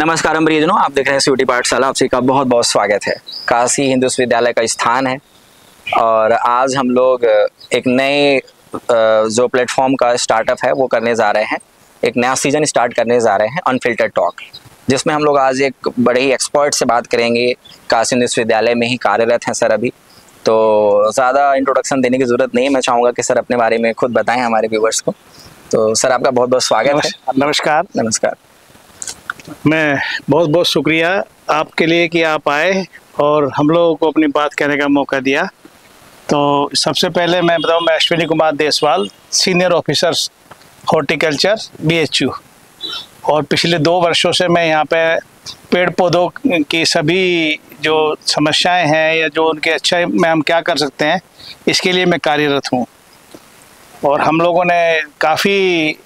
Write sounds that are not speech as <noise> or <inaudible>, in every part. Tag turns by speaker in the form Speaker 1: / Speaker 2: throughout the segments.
Speaker 1: नमस्कार प्रियजनों आप देख रहे हैं सिटी पाठशाला। आपसे का बहुत बहुत स्वागत है। काशी हिंदू विश्वविद्यालय का स्थान है और आज हम लोग एक नए जो प्लेटफॉर्म का स्टार्टअप है वो करने जा रहे हैं। एक नया सीज़न स्टार्ट करने जा रहे हैं अनफिल्टर्ड टॉक जिसमें हम लोग आज एक बड़े ही एक्सपर्ट से बात करेंगे। काशी हिंदू विश्वविद्यालय में ही कार्यरत हैं सर अभी। तो ज़्यादा इंट्रोडक्शन देने की ज़रूरत नहीं मैं चाहूँगा कि सर अपने बारे में खुद बताएँ हमारे व्यूवर्स को। तो सर आपका बहुत बहुत स्वागत है।
Speaker 2: नमस्कार।
Speaker 1: नमस्कार।
Speaker 2: मैं बहुत बहुत शुक्रिया आपके लिए कि आप आए और हम लोगों को अपनी बात कहने का मौका दिया। तो सबसे पहले मैं बताऊँ, मैं Ashwini Kumar Deswal senior officer horticulture BHU और पिछले दो वर्षों से मैं यहाँ पे पेड़ पौधों की सभी जो समस्याएँ हैं या जो उनके अच्छे में हम क्या कर सकते हैं, इसके लिए मैं कार्यरत हूँ। और हम लोगों ने काफ़ी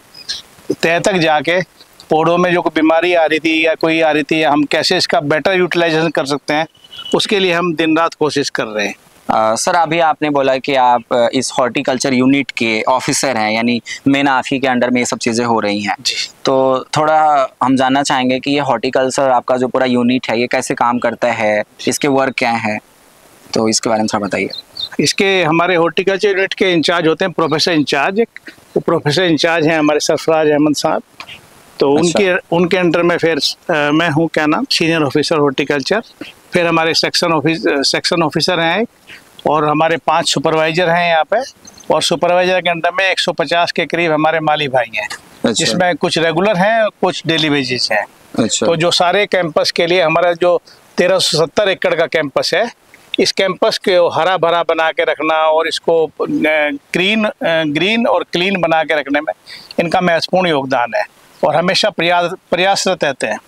Speaker 2: तय तक जाके पौधों में जो कोई बीमारी आ रही थी या कोई आ रही थी हम कैसे इसका बेटर यूटिलाइजेशन कर सकते हैं? उसके लिए हम दिन रात कोशिश कर रहे हैं।
Speaker 1: आ, सर अभी आपने बोला कि आप इस हॉर्टिकल्चर यूनिट के ऑफिसर हैं यानी मेन आप ही के अंडर में ये सब चीज़ें हो रही हैं। तो थोड़ा हम जानना चाहेंगे कि ये हॉर्टिकल्चर आपका जो पूरा यूनिट है ये कैसे काम करता है? इसके वर्क क्या है? तो इसके बारे में थोड़ा बताइए।
Speaker 2: इसके हमारे हॉर्टिकल्चर यूनिट के इंचार्ज होते हैं प्रोफेसर इंचार्ज वो प्रोफेसर इंचार्ज हैं हमारे सरफराज अहमद साहब। तो अच्छा। उनके उनके अंडर में फिर आ, मैं हूँ क्या नाम सीनियर ऑफिसर हॉर्टिकल्चर फिर हमारे सेक्शन ऑफ़िस सेक्शन ऑफिसर हैं और हमारे पाँच सुपरवाइजर हैं यहाँ पे और सुपरवाइजर के अंडर में 150 के करीब हमारे माली भाई हैं अच्छा। जिसमें कुछ रेगुलर हैं और कुछ डेली बेसिस हैं अच्छा। तो जो सारे कैंपस के लिए हमारा जो तेरह एकड़ का कैंपस है इस कैंपस को हरा भरा बना के रखना और इसको ग्रीन ग्रीन और क्लीन बना के रखने में इनका महत्वपूर्ण योगदान है और हमेशा प्रयास प्रयासरत रहते हैं।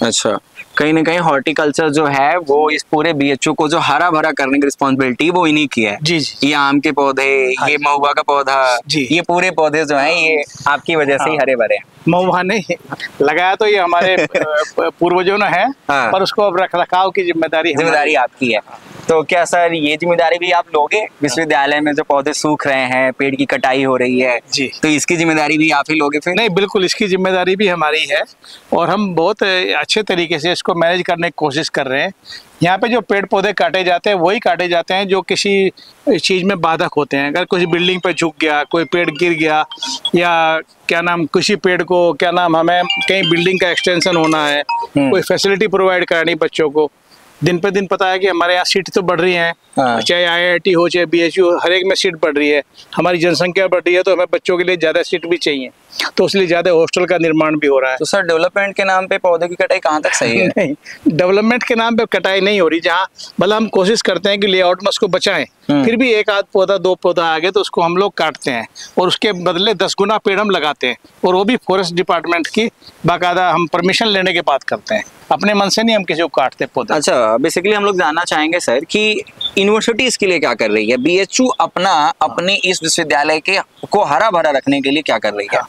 Speaker 1: अच्छा। कहीं ना कहीं हॉर्टिकल्चर जो है वो इस पूरे बीएचओ को जो हरा भरा करने की रिस्पॉन्सिबिलिटी वो इन्हीं की है।
Speaker 2: जी जी।
Speaker 1: ये आम के पौधे हाँ ये महुआ का पौधा
Speaker 2: जी।
Speaker 1: ये पूरे पौधे जो हैं ये आपकी वजह से ही हाँ। हरे भरे
Speaker 2: महुआ ने लगाया तो ये हमारे <laughs> पूर्वजों ने है हाँ। पर उसको अब रख रखाव की ज़िम्मेदारी
Speaker 1: ज़िम्मेदारी आपकी है। तो क्या सर ये ज़िम्मेदारी भी आप लोगे विश्वविद्यालय में जो पौधे सूख रहे हैं पेड़ की कटाई हो रही है?
Speaker 2: जी।
Speaker 1: तो इसकी ज़िम्मेदारी भी आप ही लोगे फिर?
Speaker 2: नहीं बिल्कुल इसकी ज़िम्मेदारी भी हमारी है और हम बहुत अच्छे तरीके से इसको मैनेज करने की कोशिश कर रहे हैं। यहाँ पे जो पेड़ पौधे काटे जाते हैं वही काटे जाते हैं जो किसी चीज़ में बाधक होते हैं। अगर कुछ बिल्डिंग पे झुक गया कोई पेड़ गिर गया या क्या नाम किसी पेड़ को क्या नाम हमें कहीं बिल्डिंग का एक्सटेंशन होना है हम्म। कोई फैसिलिटी प्रोवाइड करानी बच्चों को दिन पे दिन पता है कि हमारे यहाँ सीट तो बढ़ रही हैं। हाँ। चाहे आईआईटी हो चाहे बीएचयू हर एक में सीट बढ़ रही है। हमारी जनसंख्या बढ़ रही है तो हमें बच्चों के लिए ज़्यादा सीट भी चाहिए। तो इसलिए ज़्यादा हॉस्टल का निर्माण भी हो रहा है।
Speaker 1: तो सर डेवलपमेंट के नाम पे पौधे की कटाई कहाँ तक सही है? <laughs>
Speaker 2: नहीं डेवलपमेंट के नाम पे कटाई नहीं हो रही जहाँ भला हम कोशिश करते हैं कि लेआउट में उसको बचाएँ हम्म। फिर भी एक आध पौधा दो पौधा आ गए तो उसको हम लोग काटते हैं और उसके बदले दस गुना पेड़ हम लगाते हैं और वो भी फॉरेस्ट डिपार्टमेंट की बाकायदा हम परमिशन लेने के बाद करते हैं। अपने मन से नहीं हम किसी को काटते पौधा
Speaker 1: अच्छा बेसिकली हम लोग जानना चाहेंगे सर कि यूनिवर्सिटी इसके लिए क्या कर रही है? बीएचयू अपना अपने इस विश्वविद्यालय के को हरा भरा रखने के लिए क्या कर रही है?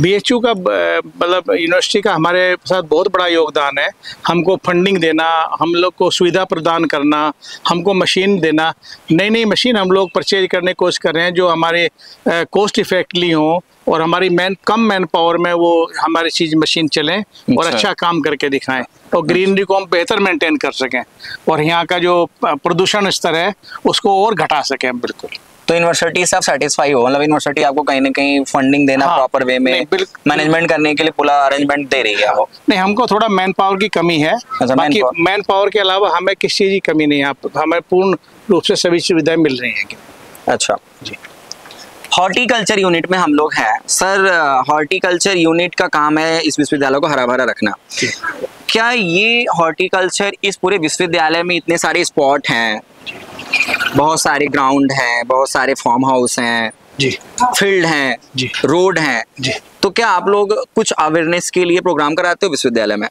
Speaker 2: बीएचयू का मतलब यूनिवर्सिटी का हमारे साथ बहुत बड़ा योगदान है। हमको फंडिंग देना हम लोग को सुविधा प्रदान करना हमको मशीन देना। नई नई मशीन हम लोग परचेज करने की कोशिश कर रहे हैं जो हमारे कॉस्ट इफेक्टली हों और हमारी मैन कम मैन पावर में वो हमारी चीज़ मशीन चलें और अच्छा, अच्छा काम करके दिखाएँ। और ग्रीनरी को हम बेहतर मेंटेन कर सकें और यहाँ का जो प्रदूषण स्तर है उसको और घटा सकें बिल्कुल।
Speaker 1: तो यूनिवर्सिटी से आप सेटिस्फाई हो? मतलब यूनिवर्सिटी आपको कहीं ना कहीं फंडिंग देना हाँ, प्रॉपर वे में मैनेजमेंट करने के लिए पूरा अरेंजमेंट दे रही है वो।
Speaker 2: नहीं हमको थोड़ा मैन पावर की कमी है। अच्छा, बाकी मैन पावर के अलावा हमें किसी चीज़ की कमी नहीं है। हमें पूर्ण रूप से सभी सुविधाएँ मिल रही हैं।
Speaker 1: अच्छा। जी। हॉर्टिकल्चर यूनिट में हम लोग हैं। सर हॉर्टिकल्चर यूनिट का काम है इस विश्वविद्यालय को हरा भरा रखना क्या ये हॉर्टिकल्चर इस पूरे विश्वविद्यालय में इतने सारे स्पॉट हैं? बहुत सारे ग्राउंड हैं बहुत सारे फार्म हाउस हैं
Speaker 2: जी।
Speaker 1: फ़ील्ड हैं
Speaker 2: जी।
Speaker 1: रोड हैं।
Speaker 2: जी।
Speaker 1: तो क्या आप लोग कुछ अवेयरनेस के लिए प्रोग्राम कराते हो विश्वविद्यालय में?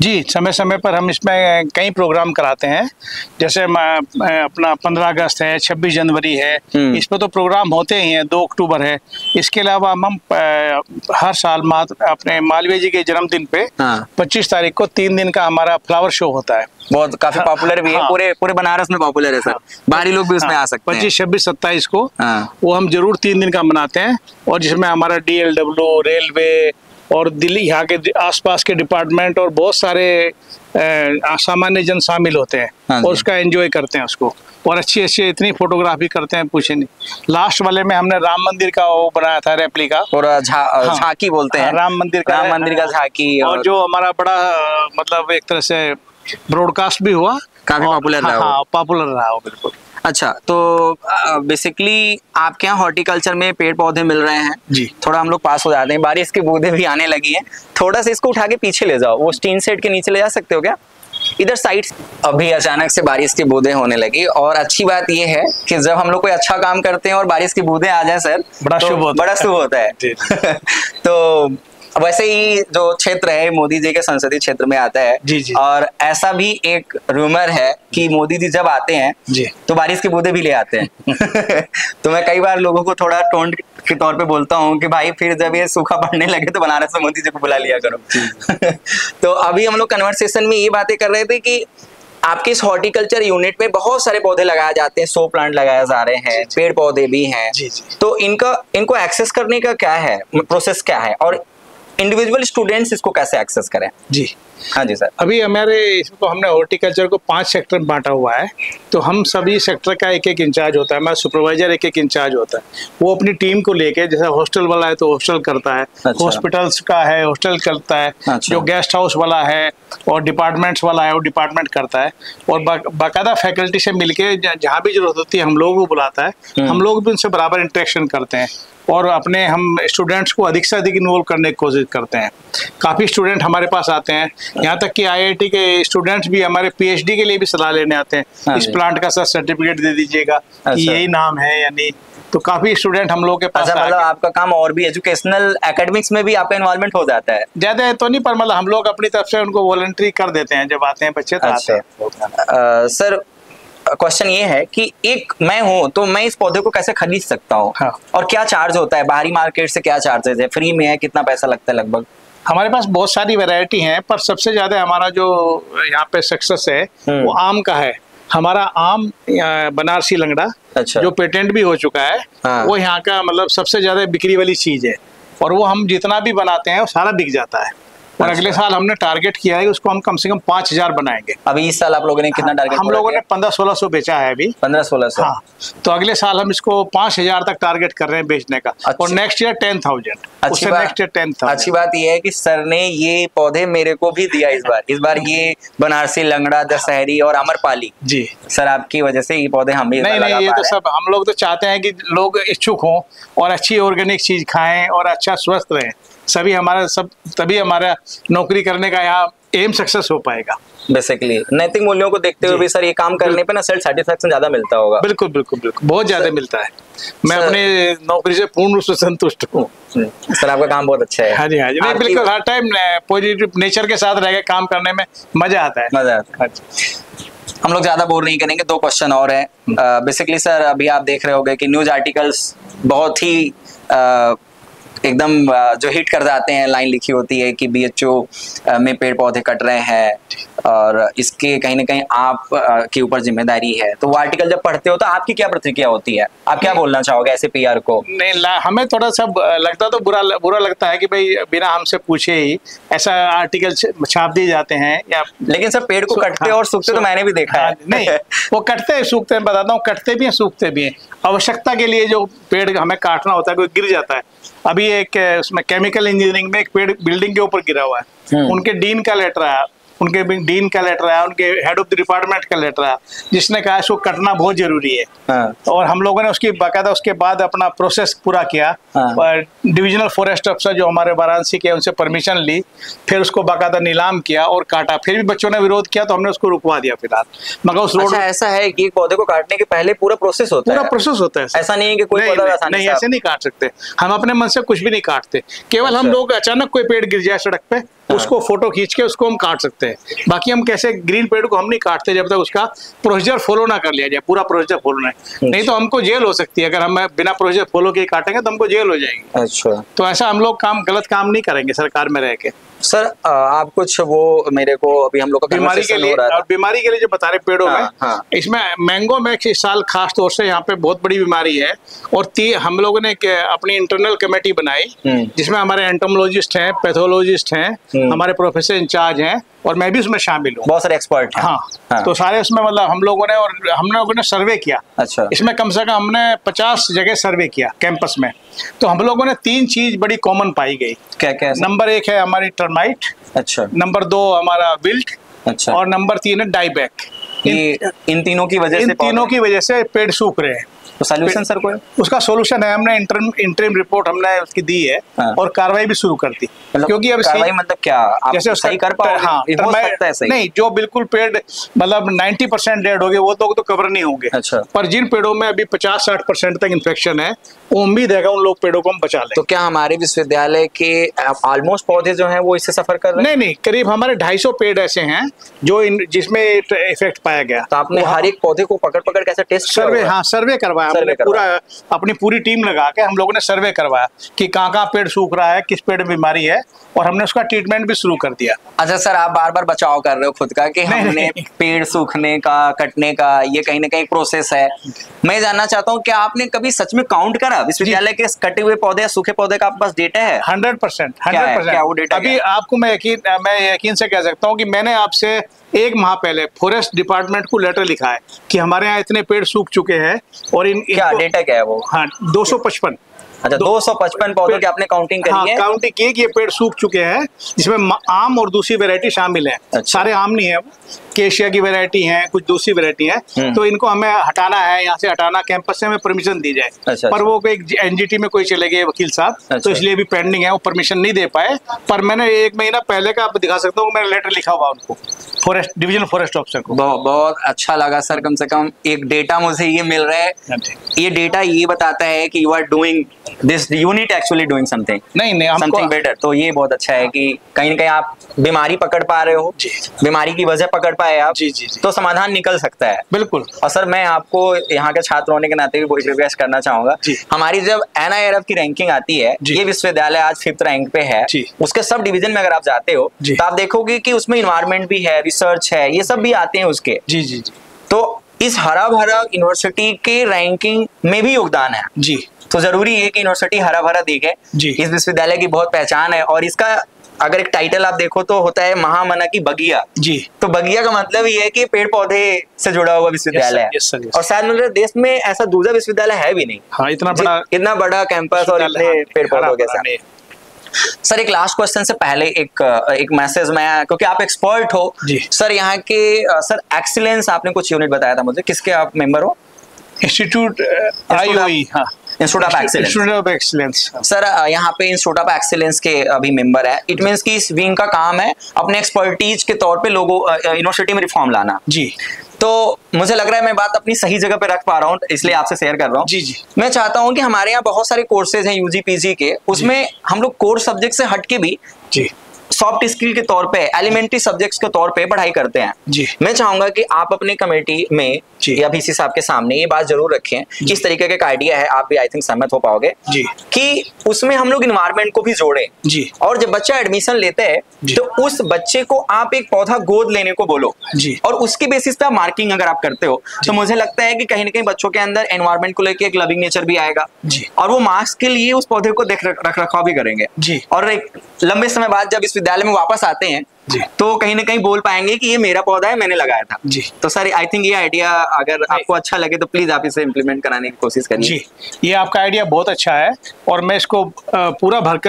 Speaker 2: जी समय समय पर हम इसमें कई प्रोग्राम कराते हैं। जैसे अपना पंद्रह अगस्त है छब्बीस जनवरी है हम्म। इसमें तो प्रोग्राम होते ही हैं दो अक्टूबर है। इसके अलावा हम हर साल अपने मालवीय जी के जन्मदिन पे हाँ। पच्चीस तारीख को तीन दिन का हमारा फ्लावर शो होता है।
Speaker 1: बहुत काफ़ी हाँ, पॉपुलर भी है हाँ, पूरे पूरे बनारस में पॉपुलर है सर। हाँ, बाहरी लोग भी उसमें हाँ, आ सकते
Speaker 2: हैं। पच्चीस छब्बीस सत्ताईस को हाँ, वो हम ज़रूर तीन दिन का मनाते हैं। और जिसमें हमारा डीएलडब्ल्यू रेलवे और दिल्ली यहाँ के आसपास के डिपार्टमेंट और बहुत सारे सामान्य जन शामिल होते हैं
Speaker 1: हाँ
Speaker 2: और उसका एंजॉय करते हैं उसको। और अच्छी अच्छी इतनी फोटोग्राफी करते हैं पूछे नहीं। लास्ट वाले में हमने राम मंदिर का वो बनाया था रेप्लिका
Speaker 1: और झा
Speaker 2: हाँ।
Speaker 1: बोलते हैं।
Speaker 2: हाँ, राम मंदिर का
Speaker 1: राम मंदिर का झांकी
Speaker 2: और
Speaker 1: और
Speaker 2: जो हमारा बड़ा मतलब एक तरह से ब्रॉडकास्ट भी हुआ।
Speaker 1: काफ़ी popular रहा
Speaker 2: हाँ पॉपुलर रहा वो बिल्कुल।
Speaker 1: अच्छा तो बेसिकली आपके यहाँ हॉर्टिकल्चर में पेड़ पौधे मिल रहे हैं।
Speaker 2: जी।
Speaker 1: थोड़ा हम लोग पास हो जाते हैं। बारिश की बूंदे भी आने लगी हैं। थोड़ा सा इसको उठा के पीछे ले जाओ। वो स्टीन सेट के नीचे ले जा सकते हो क्या? इधर साइड अभी अचानक से बारिश की बूंदें होने लगी। और अच्छी बात यह है कि जब हम लोग कोई अच्छा काम करते हैं और बारिश की बूंदें आ जाए सर
Speaker 2: बड़ा
Speaker 1: तो
Speaker 2: शुभ होता
Speaker 1: बड़ा। शुभ होता है। <laughs> <laughs> तो वैसे ही जो क्षेत्र है मोदी जी के संसदीय क्षेत्र में आता है।
Speaker 2: जी, जी।
Speaker 1: और ऐसा भी एक रूमर है कि मोदी जी जब आते हैं
Speaker 2: जी।
Speaker 1: तो बारिश की बूंदे भी ले आते हैं। <laughs> तो मैं कई बार लोगों को थोड़ा टोन के तौर पे बोलता हूँ कि भाई फिर जब ये सूखा पड़ने लगे तो बनारस से मोदी जी को बुला लिया करो। <laughs> तो अभी हम लोग कन्वर्सेशन में ये बातें कर रहे थे कि आपके इस हॉर्टिकल्चर यूनिट में बहुत सारे पौधे लगाए जाते हैं सो प्लांट लगाए जा रहे हैं पेड़ पौधे भी हैं। तो इनका इनको एक्सेस करने का क्या है? प्रोसेस क्या है? और इंडिविजुअल स्टूडेंट्स इसको कैसे एक्सेस करें?
Speaker 2: जी।
Speaker 1: हाँ जी सर
Speaker 2: अभी हमारे इसको हमने हॉर्टिकल्चर को पाँच सेक्टर में बांटा हुआ है तो हम सभी सेक्टर का एक एक इंचार्ज होता है। हमारा सुपरवाइजर एक एक इंचार्ज होता है। वो अपनी टीम को लेके जैसे हॉस्टल वाला है तो हॉस्टल करता है।
Speaker 1: अच्छा।
Speaker 2: हॉस्पिटल्स का है हॉस्टल करता है।
Speaker 1: अच्छा।
Speaker 2: जो गेस्ट हाउस वाला है और डिपार्टमेंट्स वाला है वो डिपार्टमेंट करता है। और बा, बाकायदा फैकल्टी से मिलके ज- जहाँ भी ज़रूरत होती है हम लोगों को बुलाता है।
Speaker 1: हम्म।
Speaker 2: हम लोग भी उनसे बराबर इंटरेक्शन करते हैं। और अपने हम स्टूडेंट्स को अधिक से अधिक इन्वॉल्व करने की कोशिश करते हैं। काफ़ी स्टूडेंट हमारे पास आते हैं। यहाँ तक कि आईआईटी के स्टूडेंट्स भी हमारे पीएचडी के लिए भी सलाह लेने आते हैं।
Speaker 1: हाँ
Speaker 2: इस प्लांट का सर सर्टिफिकेट दे दीजिएगा कि
Speaker 1: अच्छा।
Speaker 2: यही नाम है या नहीं। तो काफ़ी स्टूडेंट हम लोग के पास
Speaker 1: अच्छा मतलब आपका काम और भी एजुकेशनल एकेडमिक्स में भी आपका इन्वॉल्वमेंट हो जाता है।
Speaker 2: ज़्यादा तो नहीं पर मतलब हम लोग अपनी तरफ़ से उनको वॉलंटरी कर देते हैं। जब आते हैं बच्चे तो आते
Speaker 1: अच्छा।
Speaker 2: हैं।
Speaker 1: अ, सर क्वेश्चन ये है कि एक मैं हूँ तो मैं इस पौधे को कैसे खरीद सकता हूँ
Speaker 2: हाँ।
Speaker 1: और क्या चार्ज होता है बाहरी मार्केट से क्या चार्जेस है फ्री में है कितना पैसा लगता है लगभग
Speaker 2: हमारे पास बहुत सारी वैरायटी हैं पर सबसे ज़्यादा हमारा जो यहाँ पे सक्सेस है
Speaker 1: हम्म।
Speaker 2: वो आम का है हमारा आम बनारसी लंगड़ा
Speaker 1: अच्छा।
Speaker 2: जो पेटेंट भी हो चुका है
Speaker 1: हाँ।
Speaker 2: वो यहाँ का मतलब सबसे ज़्यादा बिक्री वाली चीज़ है और वो हम जितना भी बनाते हैं वो सारा बिक जाता है और
Speaker 1: अच्छा।
Speaker 2: अगले साल हमने टारगेट किया है उसको हम कम से कम पाँच हज़ार बनाएँगे।
Speaker 1: अभी इस साल आप लोगों ने कितना टारगेट
Speaker 2: हम लोगों ने पंद्रह सोलह सौ बेचा है अभी।
Speaker 1: पंद्रह सोलह सौ।
Speaker 2: हाँ तो अगले साल हम इसको पाँच हज़ार तक टारगेट कर रहे हैं बेचने का। और नेक्स्ट ईयर टेन थाउज़ेंड
Speaker 1: अच्छी
Speaker 2: उससे नेक्स्ट ईयर टेन
Speaker 1: अच्छी बात यह है कि सर ने ये पौधे मेरे को भी दिया इस बार। इस बार ये बनारसी लंगड़ा दशहरी और अमरपाली।
Speaker 2: जी।
Speaker 1: सर आपकी वजह से ये पौधे हम
Speaker 2: नहीं नहीं ये तो सब हम लोग तो चाहते हैं कि लोग इच्छुक हों और अच्छी ऑर्गेनिक चीज़ खाएँ और अच्छा स्वस्थ रहें। सभी हमारा सब तभी हमारा नौकरी करने का यहाँ एम सक्सेस हो पाएगा।
Speaker 1: बेसिकली नैतिक मूल्यों को देखते हुए भी सर ये काम करने पे ना सेल्फ सेटिस्फेक्शन ज़्यादा मिलता होगा।
Speaker 2: बिल्कुल बिल्कुल बिल्कुल। बहुत ज़्यादा मिलता है। मैं
Speaker 1: सर-
Speaker 2: अपने नौकरी से पूर्ण रूप से संतुष्ट हूँ।
Speaker 1: सर आपका काम बहुत अच्छा है।
Speaker 2: हाँ जी हाँ जी। नहीं बिल्कुल हर टाइम पॉजिटिव नेचर के साथ रह के काम करने में मज़ा आता है।
Speaker 1: मज़ा आता है।
Speaker 2: हाँ
Speaker 1: हम लोग ज़्यादा बोर नहीं करेंगे दो क्वेश्चन और है। बेसिकली सर अभी आप देख रहे होंगे कि न्यूज़ आर्टिकल्स बहुत ही अ, एकदम जो हिट कर जाते हैं लाइन लिखी होती है कि बीएचओ में पेड़ पौधे कट रहे हैं और इसके कहीं ना कहीं आप के ऊपर ज़िम्मेदारी है। तो वो आर्टिकल जब पढ़ते हो तो आपकी क्या प्रतिक्रिया होती है? आप क्या बोलना चाहोगे ऐसे पीआर को?
Speaker 2: नहीं हमें थोड़ा सा लगता तो बुरा बुरा लगता है कि भाई बिना हमसे पूछे ही ऐसा आर्टिकल छाप दिए जाते हैं या
Speaker 1: लेकिन सर पेड़ को कटते
Speaker 2: हाँ,
Speaker 1: और सूखते तो मैंने भी देखा
Speaker 2: हाँ,
Speaker 1: है।
Speaker 2: नहीं वो कटते हैं सूखते हैं बताता हूँ कटते भी हैं सूखते भी हैं। आवश्यकता के लिए जो पेड़ हमें काटना होता है कोई गिर जाता है अभी एक उसमें केमिकल इंजीनियरिंग में एक पेड़ बिल्डिंग के ऊपर गिरा हुआ है
Speaker 1: हम्म।
Speaker 2: उनके डीन का लेटर आया उनके डीन का लेटर आया उनके हेड ऑफ़ द डिपार्टमेंट का लेटर आया जिसने कहा इसको कटना बहुत ज़रूरी है।
Speaker 1: हाँ।
Speaker 2: और हम लोगों ने उसकी बाकायदा उसके बाद अपना प्रोसेस पूरा किया।
Speaker 1: हाँ।
Speaker 2: डिविजनल फॉरेस्ट अफसर जो हमारे वाराणसी के उनसे परमिशन ली फिर उसको बाकायदा नीलाम किया और काटा। फिर भी बच्चों ने विरोध किया तो हमने उसको रुकवा दिया फ़िलहाल। मगर उस रोड
Speaker 1: अच्छा ऐसा है कि पौधे को काटने के पहले पूरा प्रोसेस होता है?
Speaker 2: पूरा प्रोसेस होता है
Speaker 1: ऐसा। नहीं है कि कोई
Speaker 2: नहीं,
Speaker 1: पौधा
Speaker 2: ऐसे नहीं काट सकते। हम अपने मन से कुछ भी नहीं काटते। केवल हम
Speaker 1: अच्छा।
Speaker 2: लोग अचानक कोई पेड़ गिर जाए सड़क पे उसको फ़ोटो खींच के उसको हम काट सकते हैं। बाकी हम कैसे ग्रीन पेड़ को हम नहीं काटते जब तक उसका प्रोसीजर फॉलो ना कर लिया जाए पूरा प्रोसीजर फॉलो ना नहीं तो हमको जेल हो सकती है। अगर हम बिना प्रोसीजर फॉलो के काटेंगे तो हमको जेल हो जाएगी।
Speaker 1: अच्छा।
Speaker 2: तो ऐसा हम लोग काम गलत काम नहीं करेंगे सरकार में रह के।
Speaker 1: सर आप कुछ वो मेरे को अभी हम लोग का
Speaker 2: बीमारी के लिए
Speaker 1: हो
Speaker 2: और बीमारी के लिए जो बता रहे पेड़ों
Speaker 1: हाँ,
Speaker 2: में
Speaker 1: हाँ।
Speaker 2: इसमें मैंगो मैक्स इस साल खास तौर से यहाँ पे बहुत बड़ी बीमारी है और ती, हम लोगों ने अपनी इंटरनल कमेटी बनाई
Speaker 1: हम्म।
Speaker 2: जिसमें हमारे एंटोमोलॉजिस्ट हैं पैथोलॉजिस्ट हैं
Speaker 1: हम्म।
Speaker 2: हमारे प्रोफेसर इंचार्ज हैं और मैं भी उसमें शामिल हूँ
Speaker 1: बहुत सारे एक्सपर्ट हैं
Speaker 2: हाँ,
Speaker 1: हाँ।
Speaker 2: तो सारे उसमें मतलब हम लोगों ने और हम लोगों ने सर्वे किया
Speaker 1: अच्छा
Speaker 2: इसमें कम से कम हमने पचास जगह सर्वे किया कैंपस में तो हम लोगों ने तीन चीज़ बड़ी कॉमन पाई गई।
Speaker 1: क्या क्या
Speaker 2: नंबर एक है हमारी टर्माइट
Speaker 1: अच्छा।
Speaker 2: नंबर दो हमारा विल्ट
Speaker 1: अच्छा।
Speaker 2: और नंबर तीन है डाईबैक
Speaker 1: ये इन तीनों की वजह
Speaker 2: इन
Speaker 1: से
Speaker 2: तीनों की वजह से पेड़ सूख रहे हैं।
Speaker 1: तो सोल्यूशन सर कोई?
Speaker 2: उसका सोल्यूशन है हमने इंटरम इंटरिम रिपोर्ट हमने उसकी दी है
Speaker 1: हाँ।
Speaker 2: और कार्रवाई भी शुरू कर दी।
Speaker 1: मतलब
Speaker 2: क्योंकि अब
Speaker 1: कार्रवाई मतलब क्या? आप
Speaker 2: जैसे
Speaker 1: सही कर पाओगे?
Speaker 2: हाँ
Speaker 1: सही।
Speaker 2: नहीं जो बिल्कुल पेड़ मतलब 90 परसेंट डेड हो गए वो लोग तो कवर नहीं होंगे।
Speaker 1: अच्छा।
Speaker 2: पर जिन पेड़ों में अभी पचास साठ परसेंट तक इन्फेक्शन है उम्मीद है उन लोग पेड़ों को हम बचा लें
Speaker 1: तो क्या हमारे विश्वविद्यालय के ऑलमोस्ट पौधे जो हैं वो इससे सफ़र कर रहे हैं?
Speaker 2: नहीं नहीं करीब हमारे 250 पेड़ ऐसे हैं जो जिसमें इफ़ेक्ट पाया गया।
Speaker 1: तो आपने हर एक पौधे को पकड़ पकड़ कैसे टेस्ट
Speaker 2: सर्वे हाँ सर्वे करवाया। हमने पूरा अपनी पूरी टीम लगा के हम लोगों ने सर्वे करवाया कि कहाँ कहाँ पेड़ सूख रहा है किस पेड़ में बीमारी है और हमने उसका ट्रीटमेंट भी शुरू कर दिया।
Speaker 1: अच्छा सर आप बार बार बचाव कर रहे हो खुद का कि हमने पेड़ सूखने का कटने का ये कहीं ना कहीं प्रोसेस है। मैं जानना चाहता हूँ क्या आपने कभी सच में काउंट करा? विश्वविद्यालय के कटे हुए पौधे या सूखे पौधे का आपके पास डेटा है?
Speaker 2: Hundred percent hundred percent. अभी आपको मैं यकीन मैं यकीन से कह सकता हूँ कि मैंने आपसे एक माह पहले फॉरेस्ट डिपार्टमेंट को लेटर लिखा है कि हमारे यहाँ इतने पेड़ सूख चुके हैं और इन
Speaker 1: क्या डेटा क्या है वो?
Speaker 2: हाँ दो सौ पचपन।
Speaker 1: अच्छा दो सौ पचपन पौधों की आपने काउंटिंग
Speaker 2: हाँ
Speaker 1: है?
Speaker 2: काउंटिंग की कि ये पेड़ सूख चुके हैं जिसमें आम और दूसरी वैरायटी शामिल है।
Speaker 1: अच्छा।
Speaker 2: सारे आम नहीं है केशिया की वैरायटी है कुछ दूसरी वैरायटी है
Speaker 1: हम्म।
Speaker 2: तो इनको हमें हटाना है यहाँ से हटाना कैंपस से हमें परमिशन दी जाए।
Speaker 1: अच्छा,
Speaker 2: पर
Speaker 1: अच्छा।
Speaker 2: वो एक एनजीटी में कोई चले गए वकील साहब
Speaker 1: अच्छा।
Speaker 2: तो इसलिए भी पेंडिंग है वो परमिशन नहीं दे पाए। पर मैंने एक महीना पहले का आप दिखा सकता हूँ मैंने लेटर लिखा हुआ उनको फॉरेस्ट डिविजनल फॉरेस्ट ऑफिसर को।
Speaker 1: बहुत बहुत अच्छा लगा सर कम से कम एक डेटा मुझे ये मिल रहा है। ये डेटा ये बताता है कि you are doing this unit actually doing something
Speaker 2: नहीं नहीं
Speaker 1: समथिंग बेटर तो ये बहुत अच्छा है कि कहीं ना कहीं आप बीमारी पकड़ पा रहे हो बीमारी की वजह पकड़ पाए आप
Speaker 2: जी, जी, जी।
Speaker 1: तो समाधान निकल सकता है।
Speaker 2: बिल्कुल।
Speaker 1: और सर मैं आपको यहाँ के छात्र होने के नाते भी कोई रिक्वेस्ट करना चाहूँगा। हमारी जब एन की रैंकिंग आती है ये विश्वविद्यालय आज फिफ्थ रैंक पे है। उसके सब डिवीज़न में अगर आप जाते हो तो आप देखोगे कि उसमें इन्वायरमेंट भी है रिसर्च है ये सब भी आते हैं उसके।
Speaker 2: जी जी जी।
Speaker 1: तो इस हरा भरा यूनिवर्सिटी के रैंकिंग में भी योगदान है।
Speaker 2: जी।
Speaker 1: तो ज़रूरी है कि यूनिवर्सिटी हरा भरा दिखे।
Speaker 2: जी।
Speaker 1: इस विश्वविद्यालय की बहुत पहचान है और इसका अगर एक टाइटल आप देखो तो होता है महामना की बगिया।
Speaker 2: जी।
Speaker 1: तो बगिया का मतलब ये है कि पेड़ पौधे से जुड़ा हुआ विश्वविद्यालय
Speaker 2: Yes,
Speaker 1: है।
Speaker 2: yes, yes,
Speaker 1: और शायद मुझे देश में ऐसा दूसरा विश्वविद्यालय है भी नहीं।
Speaker 2: हाँ इतना बड़ा
Speaker 1: इतना बड़ा कैंपस और इतने
Speaker 2: हाँ,
Speaker 1: पेड़ पौधों के साथ। सर एक लास्ट क्वेश्चन से पहले एक एक मैसेज मैं क्योंकि आप एक्सपर्ट हो।
Speaker 2: जी।
Speaker 1: सर यहाँ के सर एक्सीलेंस आपने कुछ यूनिट बताया था मुझे। किसके आप मेंबर हो?
Speaker 2: इंस्टीट्यूट आईओई हाँ।
Speaker 1: Institute of excellence
Speaker 2: institute of excellence
Speaker 1: sir यहाँ पे इंस्टीट्यूट ऑफ़ एक्सीलेंस के अभी मेंबर है. इट मीन्स कि इस विंग का काम है अपने एक्सपर्टीज के तौर पे लोगों यूनिवर्सिटी में रिफॉर्म लाना।
Speaker 2: जी।
Speaker 1: तो मुझे लग रहा है मैं बात अपनी सही जगह पे रख पा रहा हूँ इसलिए आपसे शेयर कर रहा हूँ।
Speaker 2: जी, जी।
Speaker 1: मैं चाहता हूँ कि हमारे यहाँ बहुत सारे कोर्सेज हैं यूजी पीजी के उसमें हम लोग कोर्स सब्जेक्ट से हट के भी
Speaker 2: जी।
Speaker 1: सॉफ्ट स्किल के तौर पे एलिमेंट्री सब्जेक्ट्स के तौर पे पढ़ाई करते हैं
Speaker 2: जी।
Speaker 1: मैं चाहूँगा कि आप अपने कमेटी में। या भीसी साहब के सामने ये बात ज़रूर रखें कि इस तरीके का आइडिया है आप भी आई थिंक सहमत हो पाओगे
Speaker 2: जी।
Speaker 1: कि उसमें हम लोग इन्वायरमेंट को भी जोड़ें
Speaker 2: जी।
Speaker 1: और जब बच्चा एडमिशन लेते हैं तो उस बच्चे को आप एक पौधा गोद लेने को बोलो
Speaker 2: जी।
Speaker 1: और उसके बेसिस पे मार्किंग अगर आप करते हो तो मुझे लगता है कि कहीं ना कहीं बच्चों के अंदर एनवायरमेंट को लेकर एक लविंग नेचर भी आएगा
Speaker 2: जी।
Speaker 1: और वो मार्क्स के लिए उस पौधे को देख रख रखाव भी करेंगे
Speaker 2: जी।
Speaker 1: और एक लंबे समय बाद जब इस विद्यालय में वापस आते हैं
Speaker 2: जी।
Speaker 1: तो कहीं ना कहीं बोल पाएँगे कि ये मेरा पौधा है मैंने लगाया था
Speaker 2: जी।
Speaker 1: तो सर आई थिंक ये आइडिया अगर आपको अच्छा लगे तो प्लीज़ आप इसे इम्प्लीमेंट कराने की कोशिश करिए
Speaker 2: जी ये आपका आइडिया बहुत अच्छा है और मैं इसको पूरा भरक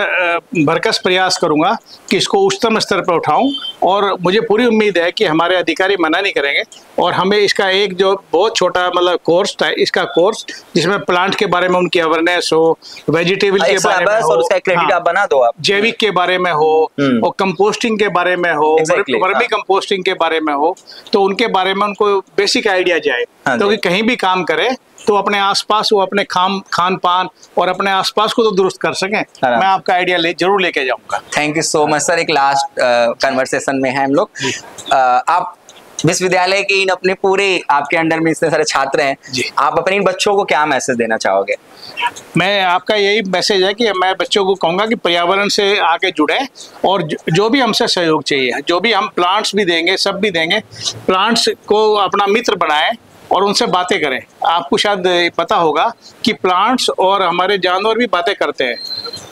Speaker 2: भरकस प्रयास करूँगा कि इसको उच्चतम स्तर पर उठाऊं और मुझे पूरी उम्मीद है कि हमारे अधिकारी मना नहीं करेंगे और हमें इसका एक जो बहुत छोटा मतलब कोर्स था इसका कोर्स जिसमें प्लांट के बारे में उनकी अवेयरनेस हो वेजिटेबल के बारे में हाँ, जैविक के बारे में हो
Speaker 1: हम्म।
Speaker 2: और कंपोस्टिंग के बारे में हो
Speaker 1: Exactly,
Speaker 2: वर्मी
Speaker 1: हाँ।
Speaker 2: कंपोस्टिंग के बारे में हो तो उनके बारे में उनको बेसिक आइडिया जाए।
Speaker 1: हाँ तो
Speaker 2: क्योंकि कहीं भी काम करे तो अपने आसपास वो अपने खाम खान पान और अपने आसपास को तो दुरुस्त कर सकें। मैं आपका आइडिया ले ज़रूर लेके जाऊँगा।
Speaker 1: Thank you so much sir एक लास्ट कन्वर्सेशन में है हम लोग। अ, आप विश्वविद्यालय के इन अपने पूरे आपके अंडर में इतने सारे छात्र हैं आप अपने इन बच्चों को क्या मैसेज देना चाहोगे?
Speaker 2: मैं आपका यही मैसेज है कि मैं बच्चों को कहूँगा कि पर्यावरण से आके जुड़े और जो- जो भी हमसे सहयोग चाहिए जो भी हम प्लांट्स भी देंगे सब भी देंगे प्लांट्स को अपना मित्र बनाएँ और उनसे बातें करें। आपको शायद पता होगा कि प्लांट्स और हमारे जानवर भी बातें करते हैं।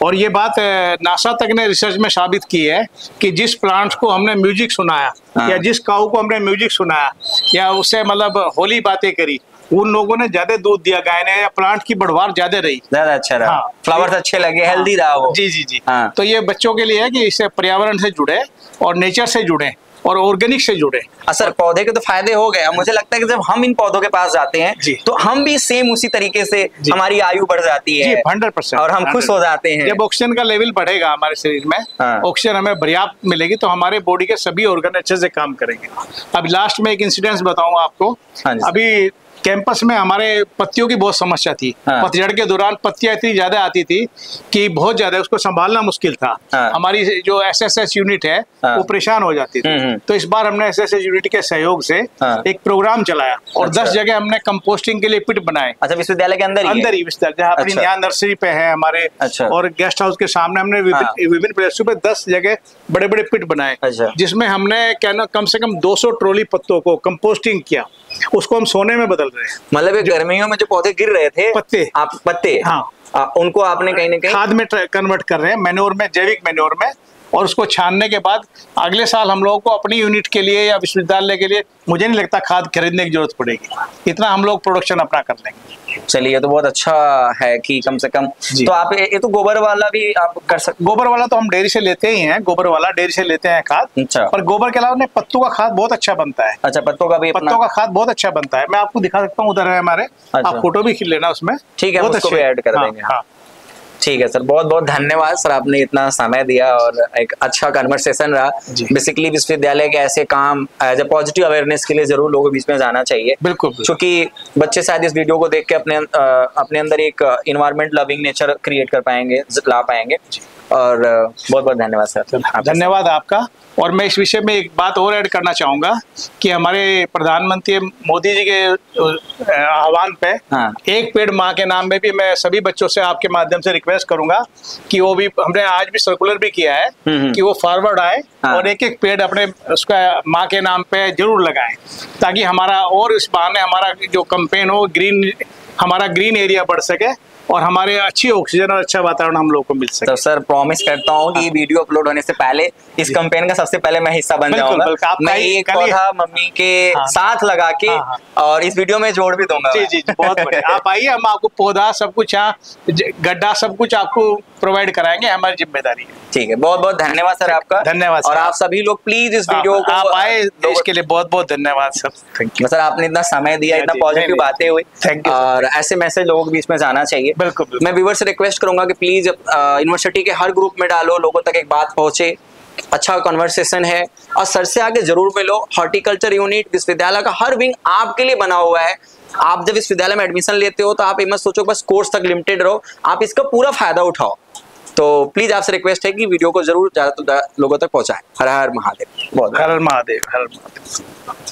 Speaker 2: और ये बात नासा तक ने रिसर्च में साबित की है कि जिस प्लांट्स को हमने म्यूज़िक सुनाया
Speaker 1: हाँ।
Speaker 2: या जिस काऊ को हमने म्यूज़िक सुनाया या उससे मतलब होली बातें करी उन लोगों ने ज़्यादा दूध दिया गाय ने या प्लांट की बढ़वार ज़्यादा रही
Speaker 1: ज़्यादा अच्छा रहा
Speaker 2: हाँ।
Speaker 1: फ्लावर्स अच्छे लगे हेल्दी रहा वो
Speaker 2: जी जी जी
Speaker 1: हाँ।
Speaker 2: तो ये बच्चों के लिए है कि इसे पर्यावरण से जुड़े और नेचर से जुड़े और ऑर्गेनिक से जुड़े।
Speaker 1: असर पौधे के तो फ़ायदे हो गए। मुझे लगता है कि जब हम इन पौधों के पास जाते हैं तो हम भी सेम उसी तरीके से हमारी आयु बढ़ जाती है।
Speaker 2: हंड्रेड परसेंट
Speaker 1: और हम खुश हो जाते हैं।
Speaker 2: जब ऑक्सीजन का लेवल बढ़ेगा हमारे शरीर में
Speaker 1: हाँ।
Speaker 2: ऑक्सीजन हमें पर्याप्त मिलेगी तो हमारे बॉडी के सभी ऑर्गन अच्छे से काम करेंगे। अब लास्ट में एक इंसिडेंस बताऊँगा आपको।
Speaker 1: हाँ
Speaker 2: अभी कैंपस में हमारे पत्तियों की बहुत समस्या थी
Speaker 1: हाँ।
Speaker 2: पतझड़ के दौरान पत्तियाँ इतनी ज़्यादा आती थी कि बहुत ज़्यादा उसको संभालना मुश्किल था
Speaker 1: हाँ।
Speaker 2: हमारी जो एस एस एस यूनिट है
Speaker 1: हाँ।
Speaker 2: वो परेशान हो जाती
Speaker 1: हम्म, हम्म।
Speaker 2: थी तो इस बार हमने एस एस एस यूनिट के सहयोग से
Speaker 1: हाँ।
Speaker 2: एक प्रोग्राम चलाया और
Speaker 1: अच्छा।
Speaker 2: दस जगह हमने कंपोस्टिंग के लिए पिट बनाए
Speaker 1: अच्छा विश्वविद्यालय के अंदर
Speaker 2: अंदर ही विस्तार जहाँ अपनी
Speaker 1: अच्छा।
Speaker 2: यहाँ नर्सरी पे है हमारे
Speaker 1: अच्छा।
Speaker 2: और गेस्ट हाउस के सामने हमने
Speaker 1: हाँ।
Speaker 2: विभिन्न प्लेसों पे दस जगह बड़े बड़े पिट बनाए
Speaker 1: अच्छा।
Speaker 2: जिसमें हमने क्या ना कम से कम 200 ट्रॉली पत्तों को कंपोस्टिंग किया उसको हम सोने में बदल रहे हैं
Speaker 1: मतलब ये गर्मियों में जो पौधे गिर रहे थे
Speaker 2: पत्ते।
Speaker 1: आप पत्ते
Speaker 2: हाँ।
Speaker 1: आ, उनको आपने कहीं ना कहीं
Speaker 2: खाद में कन्वर्ट कर रहे हैं मेन्योर में जैविक मेन्योर में और उसको छानने के बाद अगले साल हम लोगों को अपनी यूनिट के लिए या विश्वविद्यालय के लिए मुझे नहीं लगता खाद खरीदने की ज़रूरत पड़ेगी। इतना हम लोग प्रोडक्शन अपना कर लेंगे।
Speaker 1: चलिए तो बहुत अच्छा है कि कम से कम तो आप ये तो गोबर वाला भी आप कर सकते
Speaker 2: गोबर वाला तो हम डेयरी से लेते ही हैं गोबर वाला डेयरी से लेते हैं खाद।
Speaker 1: अच्छा।
Speaker 2: और गोबर के अलावा ने पत्तों का खाद बहुत अच्छा बनता है।
Speaker 1: अच्छा पत्तों का भी
Speaker 2: पत्तों का खाद बहुत अच्छा बनता है। मैं आपको दिखा सकता हूँ उधर है हमारे।
Speaker 1: अच्छा।
Speaker 2: आप फ़ोटो भी खींच लेना उसमें।
Speaker 1: ठीक है,
Speaker 2: बहुत अच्छे
Speaker 1: ऐड कर
Speaker 2: हाँ,
Speaker 1: देंगे। ठीक है सर बहुत बहुत धन्यवाद सर आपने इतना समय दिया और एक अच्छा कन्वर्सेशन रहा। बेसिकली विश्वविद्यालय के ऐसे काम एज ए पॉजिटिव अवेयरनेस के लिए ज़रूर लोगों के बीच में जाना चाहिए।
Speaker 2: बिल्कुल बिल्कुल।
Speaker 1: क्योंकि बच्चे शायद इस वीडियो को देख के अपने अपने अंदर एक इन्वायरमेंट लविंग नेचर क्रिएट कर पाएँगे ला पाएँगे। और बहुत बहुत धन्यवाद सर
Speaker 2: धन्यवाद आपका और मैं इस विषय में एक बात और ऐड करना चाहूँगा कि हमारे प्रधानमंत्री मोदी जी के आह्वान पे
Speaker 1: हाँ।
Speaker 2: एक पेड़ माँ के नाम में भी मैं सभी बच्चों से आपके माध्यम से रिक्वेस्ट करूँगा कि वो भी हमने आज भी सर्कुलर भी किया है
Speaker 1: हम्म, हम्म।
Speaker 2: कि वो फॉरवर्ड आए
Speaker 1: हाँ।
Speaker 2: और एक एक पेड़ अपने उसका माँ के नाम पे ज़रूर लगाएँ ताकि हमारा और इस बहाने हमारा जो कंपेन हो ग्रीन हमारा ग्रीन एरिया बढ़ सके और हमारे अच्छी ऑक्सीजन और अच्छा वातावरण हम लोग को मिल सके।
Speaker 1: तो सर प्रॉमिस करता हूँ कि वीडियो अपलोड होने से पहले इस कंपेन का सबसे पहले मैं हिस्सा बन जाऊँगा। मैं एक पौधा मम्मी के
Speaker 2: हाँ।
Speaker 1: साथ लगा के
Speaker 2: हाँ, हाँ।
Speaker 1: और इस वीडियो में जोड़ भी दूँगा
Speaker 2: जी जी जी, बहुत बढ़िया। आप आइए हम आपको पौधा सब कुछ यहाँ गड्ढा सब कुछ आपको प्रोवाइड कराएँगे हमारी ज़िम्मेदारी है।
Speaker 1: ठीक है बहुत बहुत धन्यवाद सर आपका।
Speaker 2: धन्यवाद
Speaker 1: और आप सभी लोग प्लीज़ इस वीडियो
Speaker 2: आप,
Speaker 1: को
Speaker 2: आप आए देश के लिए बहुत बहुत धन्यवाद सर। थैंक यू
Speaker 1: सर आपने इतना समय दिया इतना पॉजिटिव बातें हुई।
Speaker 2: you, sir.
Speaker 1: और ऐसे मैसेज लोगों के बीच में जाना चाहिए।
Speaker 2: बिल्कुल, बिल्कुल।
Speaker 1: मैं व्यूवर से रिक्वेस्ट करूँगा कि प्लीज़ यूनिवर्सिटी के हर ग्रुप में डालो लोगों तक एक बात पहुँचे। अच्छा कन्वर्सेशन है। और सर से आगे ज़रूर मिलो। हॉर्टिकल्चर यूनिट विश्वविद्यालय का हर विंग आपके लिए बना हुआ है। आप जब इस विद्यालय में एडमिशन लेते हो तो आप मत सोचो बस कोर्स तक लिमिटेड रहो। आप इसका पूरा फ़ायदा उठाओ। तो प्लीज़ आपसे रिक्वेस्ट है कि वीडियो को ज़रूर ज़्यादा लोगों तक पहुंचाएँ। हर हर महादेव। बहुत
Speaker 2: हर हर महादेव हर महादेव।